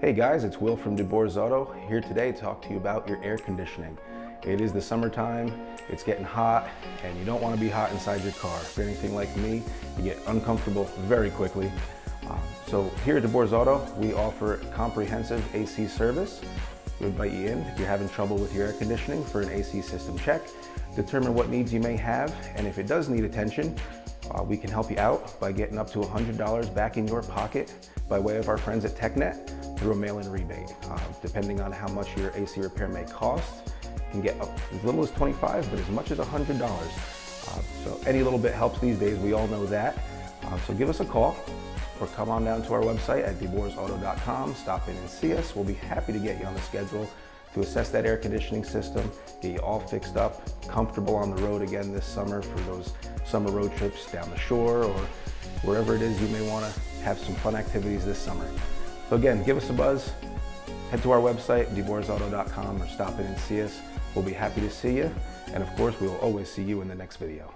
Hey guys, it's Will from DeBoer's Auto here today to talk to you about your air conditioning. It is the summertime, it's getting hot, and you don't want to be hot inside your car. If you're anything like me, you get uncomfortable very quickly. Um, so here at DeBoer's Auto, we offer comprehensive AC service. We invite you in if you're having trouble with your air conditioning for an AC system check, determine what needs you may have, and if it does need attention, uh, we can help you out by getting up to $100 back in your pocket by way of our friends at TechNet through a mail-in rebate. Uh, depending on how much your AC repair may cost, you can get as little as 25, but as much as $100. Uh, so any little bit helps these days, we all know that. Uh, so give us a call or come on down to our website at deboersauto.com, stop in and see us. We'll be happy to get you on the schedule to assess that air conditioning system, get you all fixed up, comfortable on the road again this summer for those summer road trips down the shore or wherever it is you may want to have some fun activities this summer. So again, give us a buzz, head to our website, deboersauto.com or stop in and see us. We'll be happy to see you. And of course, we will always see you in the next video.